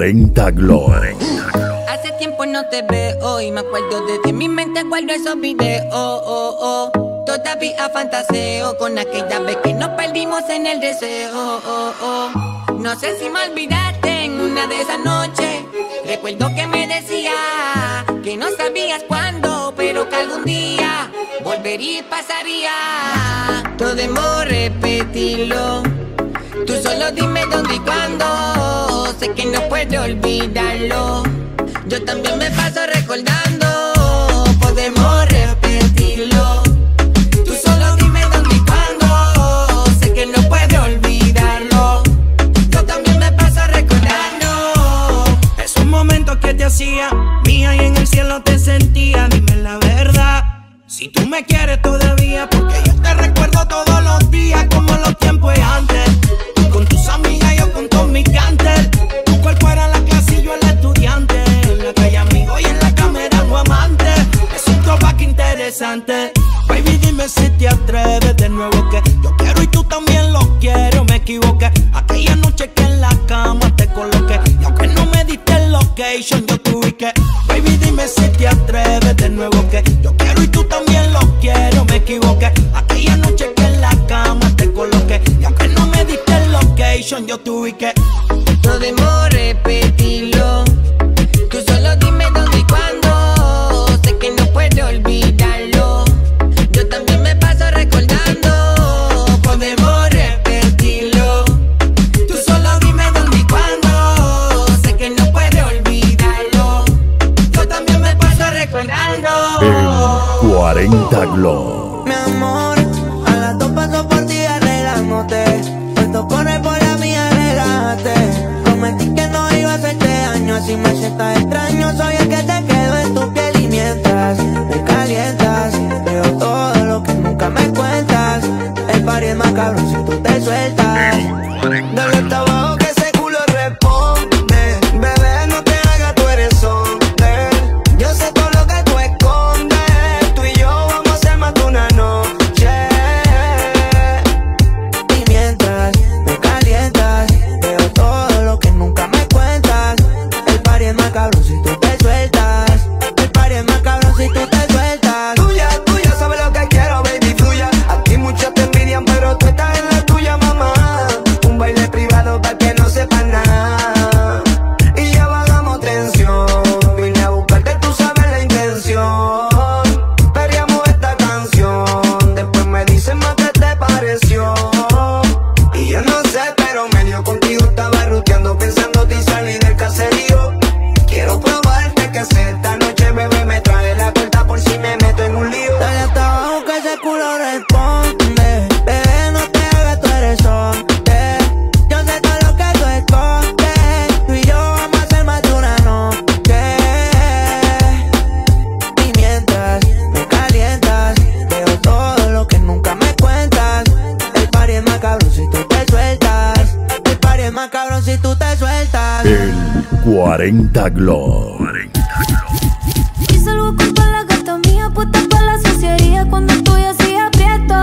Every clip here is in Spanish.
40 Hace tiempo no te veo y me acuerdo de ti. En mi mente guardo esos videos. Oh, oh. oh. Todavía fantaseo con aquella vez que nos perdimos en el deseo. Oh, oh. No sé si me olvidaste en una de esas noches. Recuerdo que me decía que no sabías cuándo, pero que algún día volvería y pasaría. Podemos repetirlo. Tú solo dime dónde y cuándo sé que no puedo olvidarlo. Yo también me paso recordando. Podemos repetirlo. Tú solo dime dónde y cuándo. Sé que no puedo olvidarlo. Yo también me paso recordando. Es un momento que te hacía mía y en el cielo te sentía. Dime la verdad. Si tú me quieres, hello 40 Glow. Y salgo con toda la gata mía, puesta para la suciedad cuando estoy así aprieto.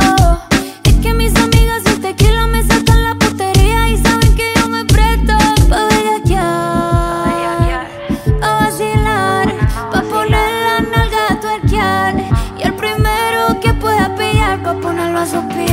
Es que mis amigas y tequila me sacan la postería y saben que yo me presto pa' bellaquear, a vacilar, pa' poner la nalga a tuerquear y el primero que pueda pillar pa' ponerlo a sopir.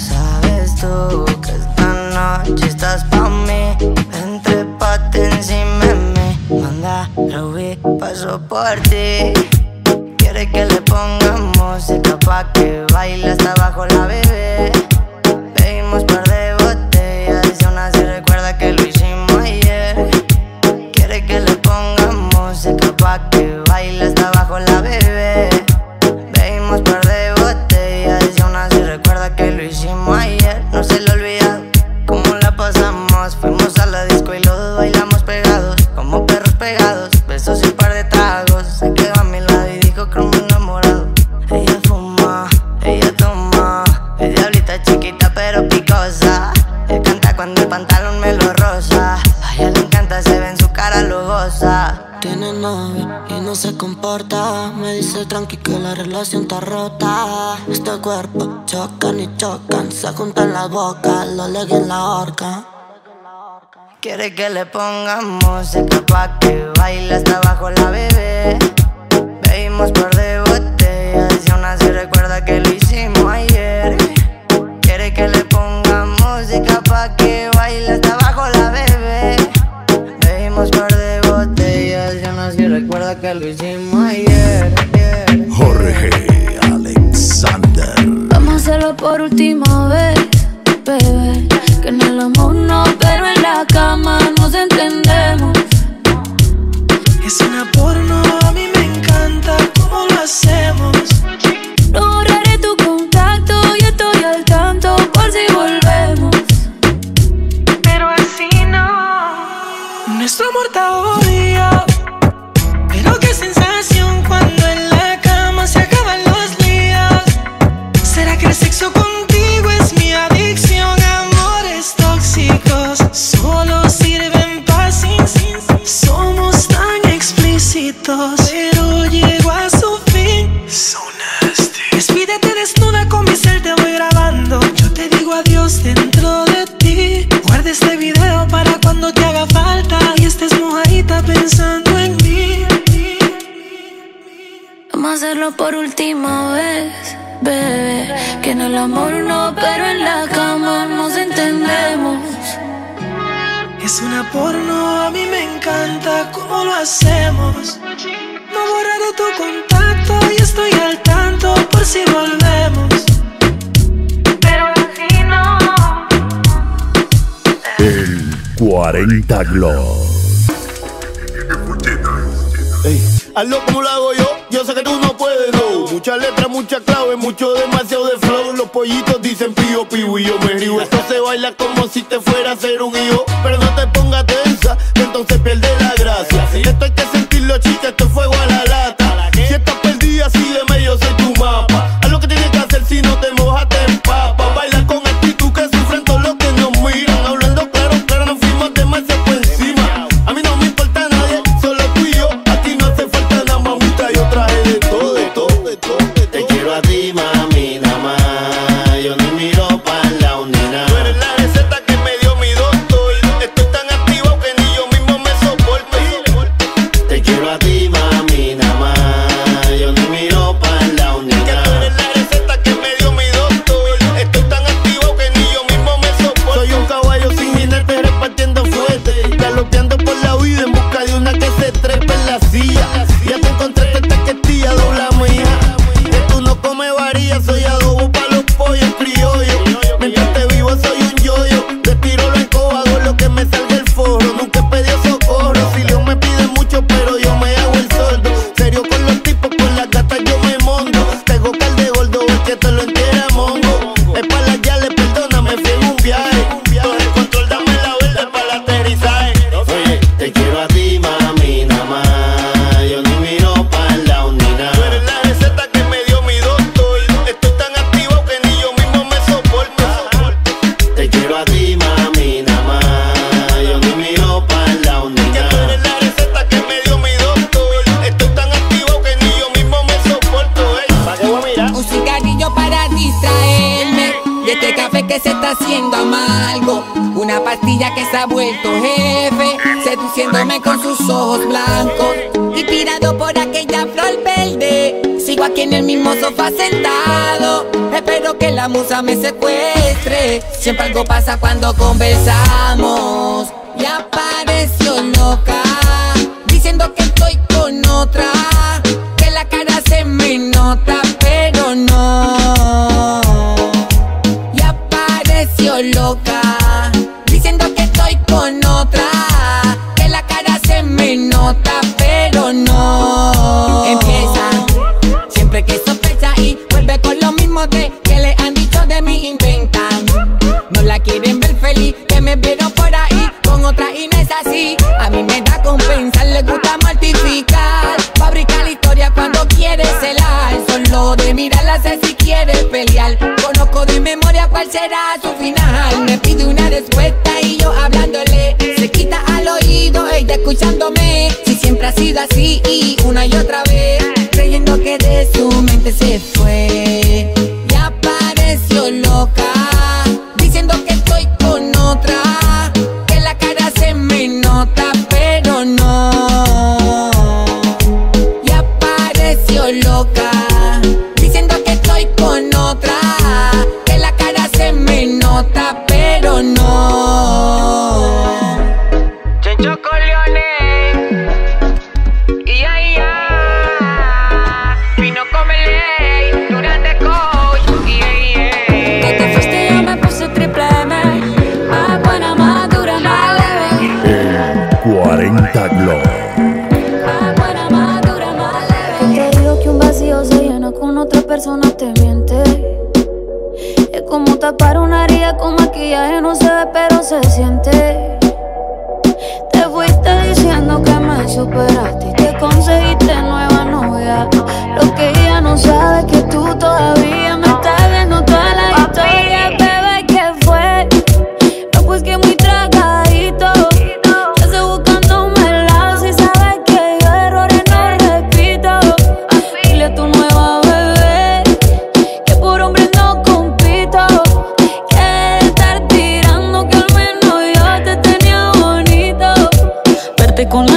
Sabes tú que esta noche estás pa' mí. Entre pate encima me manda Ruby, paso por ti. Quiere que le ponga música pa' que baile hasta abajo la bebé. Pedimos para relación está rota. Este cuerpo chocan y chocan. Se juntan la boca, lo leguen en la horca. Quiere que le pongamos música pa' que baile hasta abajo la bebé. Veimos perder. por última vez, bebé. Que en el amor no, pero en la cama nos entendemos. Es una porno, a mí me encanta cómo lo hacemos. No borraré tu contacto y estoy al tanto por si volvemos. Pero así no. Nuestro amor te odia, pero qué sensación. el amor no, pero en la cama nos entendemos. Es una porno, a mí me encanta cómo lo hacemos. No he borrado tu contacto y estoy al tanto por si volvemos. Pero así no. El 40 Glow. Ey. Hazlo como lo hago yo, yo sé que tú no puedes, no. Muchas letras, muchas claves, mucho demasiado de flow. Los pollitos dicen pío, pío y yo me río. Esto se baila como si te fuera a ser un hijo. Pero no te pongas tensa, que entonces pierde la gracia. Esto hay que sentirlo, chica, esto es fuego a la lata. Si estás perdida, sígueme, yo soy Espero que la musa me secuestre. Siempre algo pasa cuando conversamos. Y apareció loca, diciendo que estoy con otra. Que le han dicho de mí inventan. No la quieren ver feliz, que me vieron por ahí con otra y así. A mí me da compensar, le gusta mortificar. Fabrica la historia cuando quiere celar. Solo de mirarla sé si quiere pelear. Conozco de memoria cuál será su final. Me pide una respuesta y yo hablándole. Se quita al oído, ella escuchándome. Si siempre ha sido así y una y otra vez. Creyendo que de su mente se fue. 40 Glow.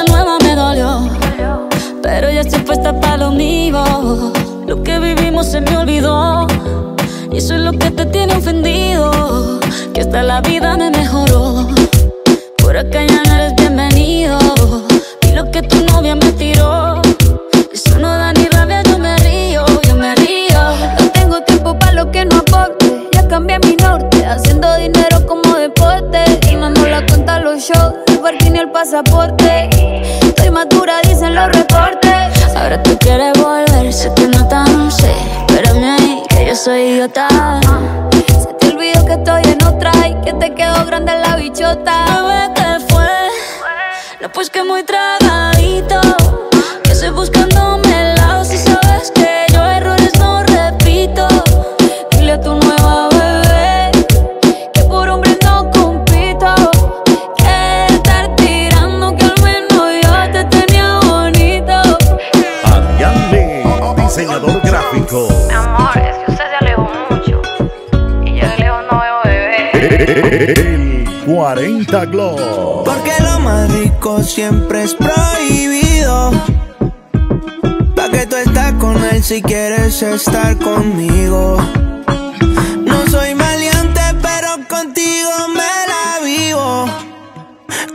Nueva me dolió Pero ya estoy puesta para lo mío. Lo que vivimos se me olvidó y eso es lo que te tiene ofendido Que hasta la vida me mejoró. Por acá ya no eres bienvenido Y lo que tu novia me tiró Eso no da ni rabia, yo me río, yo me río. No tengo tiempo para lo que no aporte Ya cambié mi norte Haciendo dinero como deporte Y los shows El parking y el pasaporte. Estoy madura, dicen los reportes. Ahora tú quieres volver, se te nota, no sé Espérame ahí, que yo soy idiota. Se te olvidó que estoy en otra Y que te quedó grande la bichota. Bebé, ¿qué fue? No, pues que muy tragadito. Que estoy buscándome 40 Glow. Porque lo más rico siempre es prohibido. Pa' que tú estás con él si quieres estar conmigo. No soy maleante, pero contigo me la vivo.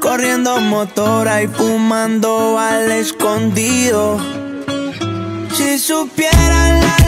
Corriendo motora y fumando al escondido. Si supieran la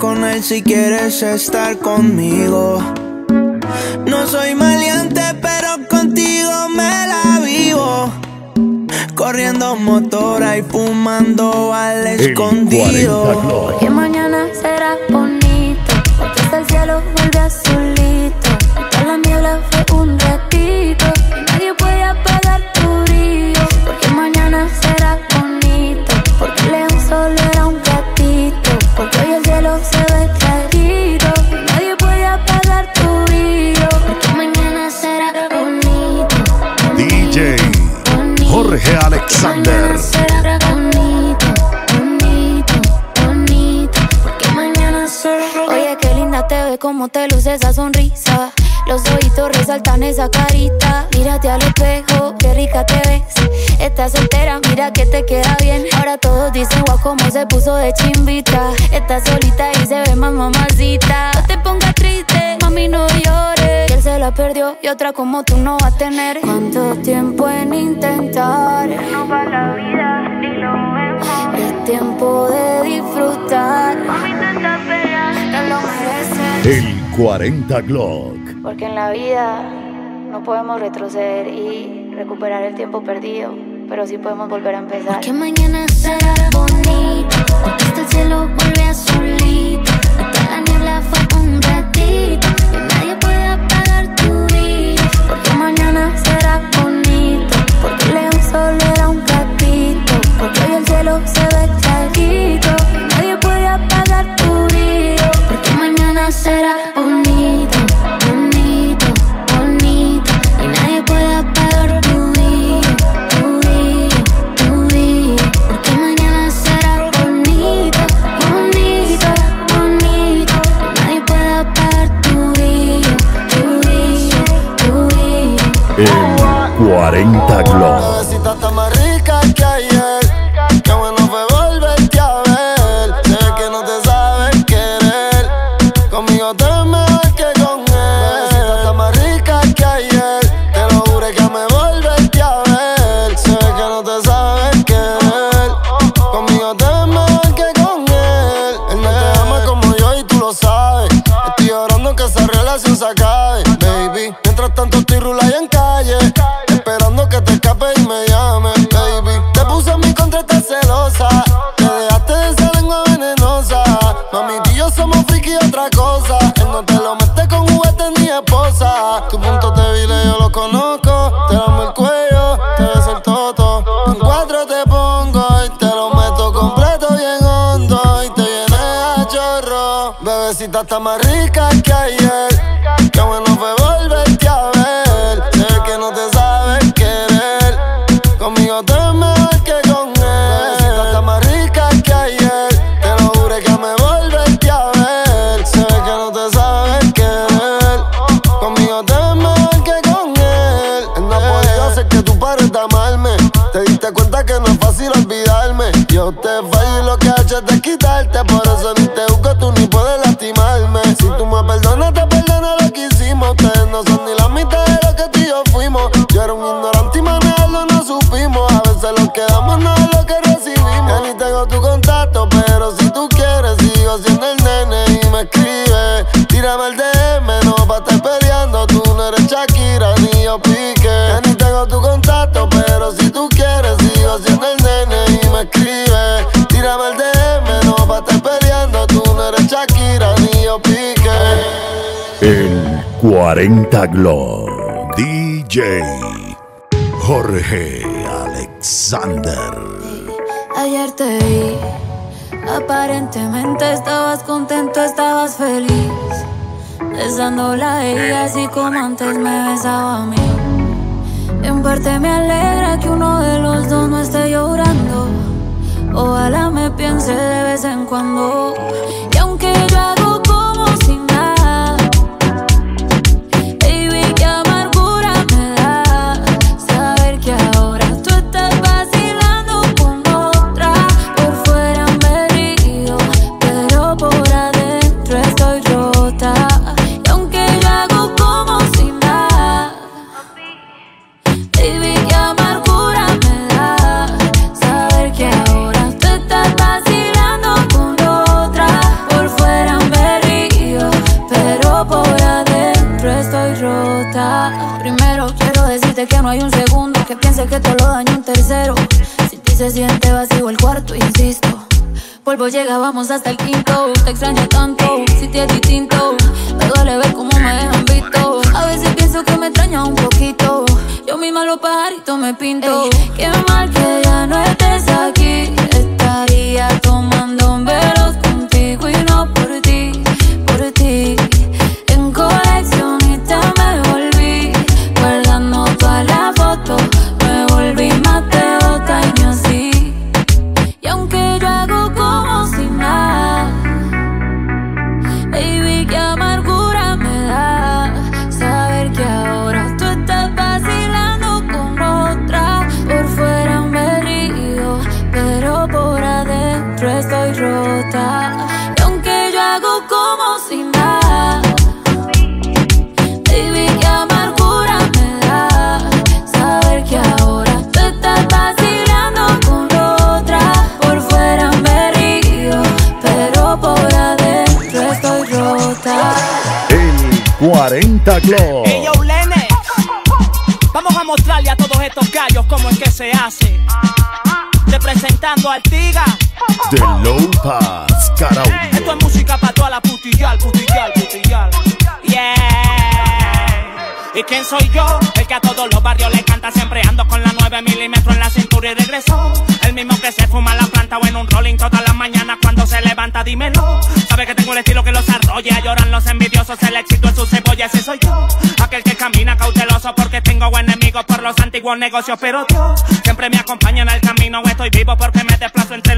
con él si quieres estar conmigo. No soy maleante, pero contigo me la vivo. Corriendo motora y fumando al El 40 escondido. Mañana será bonito Porque hasta el cielo vuelve azulito Y toda la niebla esa sonrisa. Los ojitos resaltan esa carita. Mírate al espejo, qué rica te ves. Estás soltera, mira que te queda bien. Ahora todos dicen guau como se puso de chimbita. Estás solita y se ve más mamacita. No te pongas triste, mami no llores. Que él se la perdió y otra como tú no va a tener. ¿Cuánto tiempo en intentar? No va la vida, ni lo vemos. Es tiempo de disfrutar. Mami, tanta pena. No lo mereces. El 40 Glock. Porque en la vida no podemos retroceder y recuperar el tiempo perdido, pero sí podemos volver a empezar. Porque mañana será bonito, porque hasta el cielo vuelve azulito, porque la niebla fue un ratito, y nadie puede apagar tu vida. Porque mañana será bonito, porque el león solo era un gatito, porque el cielo se ve clarito, nadie puede apagar tu brillo. Porque mañana será bonito, bonito, bonito, y nadie puede apagar tu brillo, tu brillo, tu brillo. Porque mañana será bonito, bonito, bonito, nadie puede apagar tu brillo, tu brillo, tu brillo. El 40 Somos friki y otra cosa. Él no te lo mete con juguete ni esposa. Tu punto débil yo lo conozco. Te damos el cuello, te ves el toto. En cuatro te pongo y te lo meto completo bien hondo. Y te viene a chorro. Bebecita está más rica que ayer. Fallo y lo 40 Glock. DJ Jorge Alexander. Ayer te vi, aparentemente estabas contento, estabas feliz. Besándola a ella así como antes me besaba a mí. En parte me alegra que uno de los dos no esté llorando. Ojalá me piense de vez en cuando. Y aunque yo hago decirte que no hay un segundo que piense que te lo daño un tercero. Si ti se siente vacío el cuarto, insisto. Polvo llega, vamos hasta el quinto. Te extraño tanto, si te es distinto. Me duele ver cómo me dejan visto. A veces pienso que me extraña un poquito. Yo misma los pajaritos me pinto. Ey, qué mal que ya no estés aquí. Estaría tomando 40 Glow. Hey yo, Lene, vamos a mostrarle a todos estos gallos cómo es que se hace. Representando a Artiga. The Low Pass Karaoke. Esto es música para toda la putillar, putillar, putillar. ¿Y quién soy yo? El que a todos los barrios le canta siempre ando con la 9 milímetros en la cintura y regreso. El mismo que se fuma la planta o en un rolling todas las mañanas cuando se levanta, dímelo. Sabe que tengo el estilo que los arrolla, lloran los envidiosos, el éxito es su cebolla, ese soy yo. Aquel que camina cauteloso porque tengo enemigos por los antiguos negocios, pero Dios siempre me acompaña en el camino. Estoy vivo porque me desplazo entre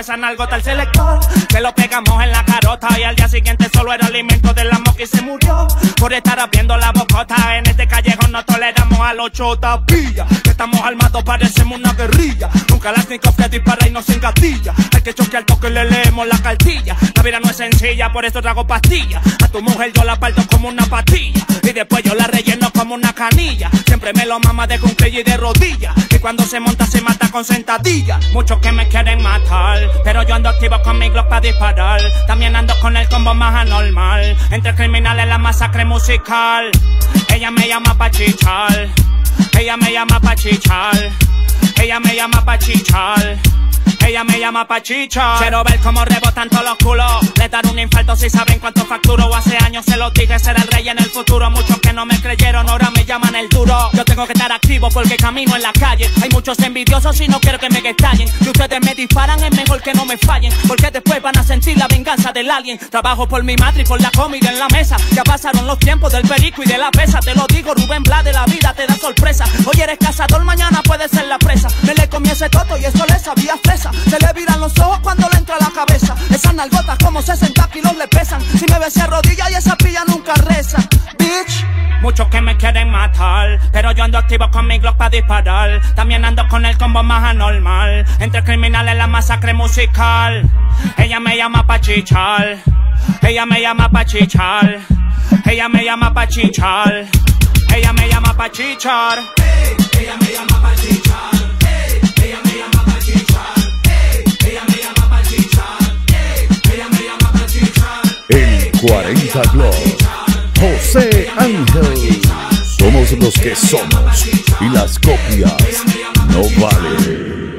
esa nalgota el selector. Que lo pegamos en la carota y al día siguiente solo era alimento de la moca y se murió. Por estar abriendo la bocota en este callejón no toleramos a los chotapillas. Que estamos armados, parecemos una guerrilla. Nunca las que dispara y no se engatilla. Hay que choquear toque le leemos la cartilla. La vida no es sencilla, por eso trago pastillas. A tu mujer yo la parto como una pastilla. Y después yo la relleno como una canilla. Siempre me lo de cunclilla y de rodilla. Y cuando se monta se mata con sentadilla. Muchos que me quieren matar. Pero yo ando activo con mi Glock para disparar. También ando con el combo más anormal. Entre criminales la masacre musical. Ella me llama pa' chichar. Ella me llama pa' chichar. Ella me llama pa' chichar. Ella me llama pa' chichar. Quiero ver cómo rebotan todos los culos. Le dan un infarto si saben cuánto facturo. Hace años se los dije, ser el rey en el futuro. Muchos que no me creyeron, ahora me llaman el duro. Yo tengo que estar activo porque camino en la calle. Hay muchos envidiosos y no quiero que me estallen. Si ustedes me disparan, es mejor que no me fallen. Porque después van a sentir la venganza del alien. Trabajo por mi madre y por la comida en la mesa. Ya pasaron los tiempos del perico y de la pesa. Te lo digo, Rubén Bla de la vida te da sorpresa. Hoy eres cazador, mañana puedes ser la presa. Me le comí ese toto y eso le sabía fresa. Se le viran los ojos cuando le entra a la cabeza. Esas nalgotas como 60 kilos le pesan. Si me besé rodilla y esa pilla nunca reza. Bitch. Muchos que me quieren matar, pero yo ando activo con mi Glock para disparar. También ando con el combo más anormal. Entre criminales la masacre musical. Ella me llama pa' chichar. Ella me llama pa' chichar. Ella me llama pa' chichar. Ella me llama pa' chichar. Ella me llama pa' chichar. 40 Glow. José Ángel. Somos los que somos. Y las copias no valen.